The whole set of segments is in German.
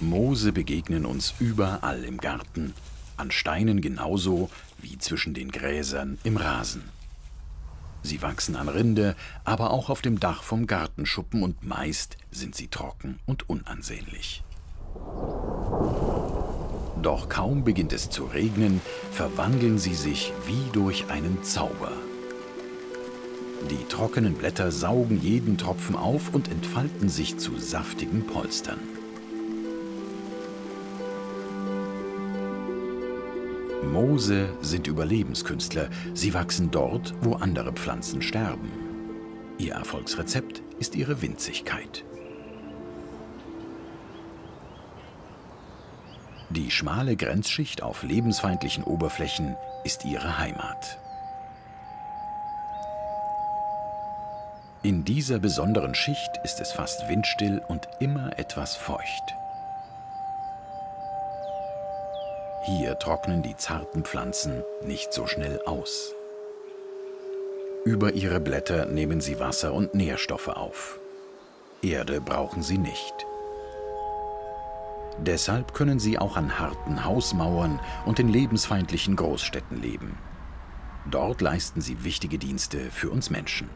Moose begegnen uns überall im Garten, an Steinen genauso wie zwischen den Gräsern im Rasen. Sie wachsen an Rinde, aber auch auf dem Dach vom Gartenschuppen und meist sind sie trocken und unansehnlich. Doch kaum beginnt es zu regnen, verwandeln sie sich wie durch einen Zauber. Die trockenen Blätter saugen jeden Tropfen auf und entfalten sich zu saftigen Polstern. Moose sind Überlebenskünstler. Sie wachsen dort, wo andere Pflanzen sterben. Ihr Erfolgsrezept ist ihre Winzigkeit. Die schmale Grenzschicht auf lebensfeindlichen Oberflächen ist ihre Heimat. In dieser besonderen Schicht ist es fast windstill und immer etwas feucht. Hier trocknen die zarten Pflanzen nicht so schnell aus. Über ihre Blätter nehmen sie Wasser und Nährstoffe auf. Erde brauchen sie nicht. Deshalb können sie auch an harten Hausmauern und in lebensfeindlichen Großstädten leben. Dort leisten sie wichtige Dienste für uns Menschen.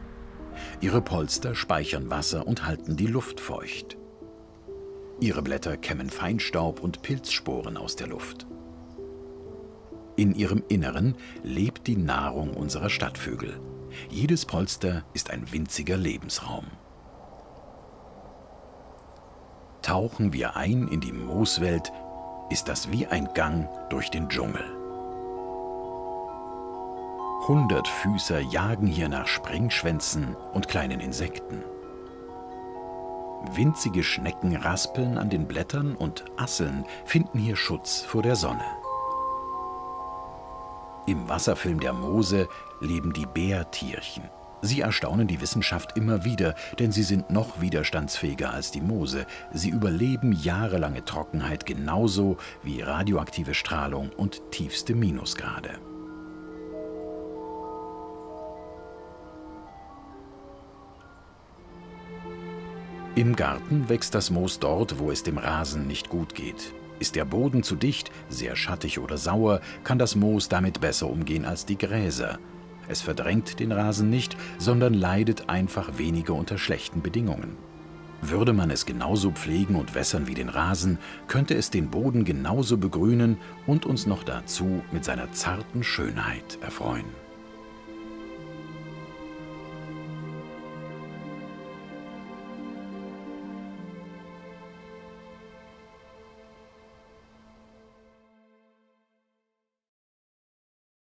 Ihre Polster speichern Wasser und halten die Luft feucht. Ihre Blätter kämmen Feinstaub und Pilzsporen aus der Luft. In ihrem Inneren lebt die Nahrung unserer Stadtvögel. Jedes Polster ist ein winziger Lebensraum. Tauchen wir ein in die Mooswelt, ist das wie ein Gang durch den Dschungel. Hundertfüßer jagen hier nach Springschwänzen und kleinen Insekten. Winzige Schnecken raspeln an den Blättern und Asseln finden hier Schutz vor der Sonne. Im Wasserfilm der Moose leben die Bärtierchen. Sie erstaunen die Wissenschaft immer wieder, denn sie sind noch widerstandsfähiger als die Moose. Sie überleben jahrelange Trockenheit genauso wie radioaktive Strahlung und tiefste Minusgrade. Im Garten wächst das Moos dort, wo es dem Rasen nicht gut geht. Ist der Boden zu dicht, sehr schattig oder sauer, kann das Moos damit besser umgehen als die Gräser. Es verdrängt den Rasen nicht, sondern leidet einfach weniger unter schlechten Bedingungen. Würde man es genauso pflegen und wässern wie den Rasen, könnte es den Boden genauso begrünen und uns noch dazu mit seiner zarten Schönheit erfreuen.